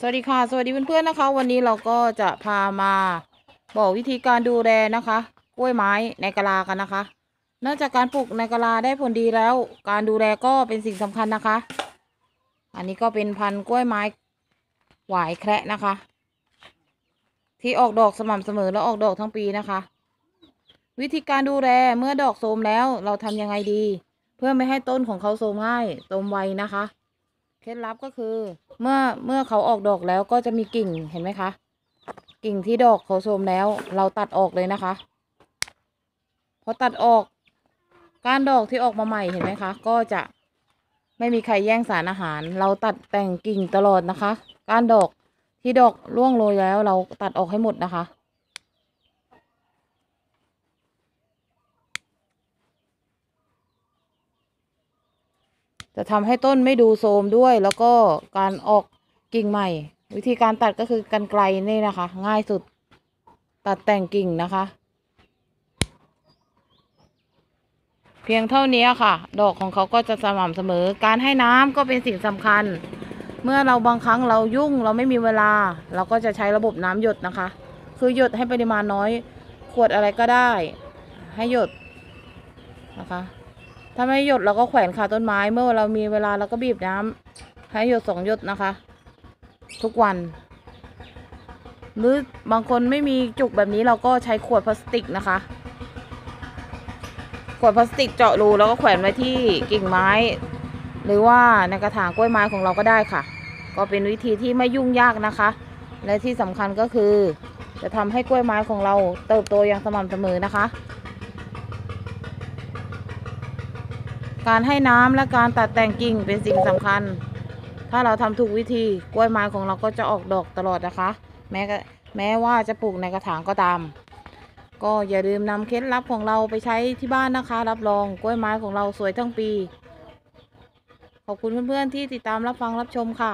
สวัสดีค่ะ สวัสดีเพื่อนๆนะคะ วันนี้เราก็จะพามาบอกวิธีการดูแลนะคะกล้วยไม้ในกะลากันนะคะ นอกจากการปลูกในกะลาได้ผลดีแล้ว การดูแลก็เป็นสิ่งสำคัญนะคะ อันนี้ก็เป็นพันธุ์กล้วยไม้หวายแคระนะคะ ที่ออกดอกสม่ำเสมอและออกดอกทั้งปีนะคะ วิธีการดูแลเมื่อดอกโทรมแล้วเราทำยังไงดี เพื่อไม่ให้ต้นของเขาโทรมง่ายโทรมไวนะคะ ล็ดลับก็คือ เมื่อเมื่อเขาออกดอกแล้วก็จะมีกิ่งเห็นไหมคะ กิ่งที่ดอกเขาโทมแล้ว เราตัดออกเลยนะคะพอตัดออกก้านดอกที่ออกมาใหม่เห็นไหมคะ ก็จะไม่มีใครแย่งสารอาหาร เราตัดแต่งกิ่งตลอดนะคะ ก้านดอกที่ดอกร่วงโรยแล้วเราตัดออกให้หมดนะคะ จะทำให้ต้นไม่ดูโทรมด้วย แล้วก็การออกกิ่งใหม่ วิธีการตัดก็คือกันไกลนี่นะคะ ง่ายสุดตัดแต่งกิ่งนะคะ เพียงเท่านี้ค่ะ ดอกของเขาก็จะสม่ำเสมอ การให้น้ำก็เป็นสิ่งสำคัญ เมื่อเราบางครั้งเรายุ่งเราไม่มีเวลา เราก็จะใช้ระบบน้ำหยดนะคะ คือหยดให้ปริมาณน้อย ขวดอะไรก็ได้ ให้หยดนะคะ ถ้าไม่หยดเราก็แขวนคาต้นไม้ เมื่อเรามีเวลาเราก็บีบน้ำให้หยดสองหยดนะคะ ทุกวัน หรือบางคนไม่มีจุกแบบนี้เราก็ใช้ขวดพลาสติกนะคะ ขวดพลาสติกเจาะรูแล้วก็แขวนไว้ที่กิ่งไม้ หรือว่าในกระถางกล้วยไม้ของเราก็ได้ค่ะ ก็เป็นวิธีที่ไม่ยุ่งยากนะคะ และที่สำคัญก็คือ จะทำให้กล้วยไม้ของเราเติบโตอย่างสม่ำเสมอนะคะ การให้น้ำและการตัดแต่งกิ่งเป็นสิ่งสำคัญ ถ้าเราทำถูกวิธีกล้วยไม้ของเราก็จะออกดอกตลอดนะคะ แม้แม้ว่าจะปลูกในกระถางก็ตาม ก็อย่าลืมนำเคล็ดลับของเราไปใช้ที่บ้านนะคะ รับรองกล้วยไม้ของเราสวยทั้งปี ขอบคุณเพื่อนๆที่ติดตามรับฟังรับชมค่ะ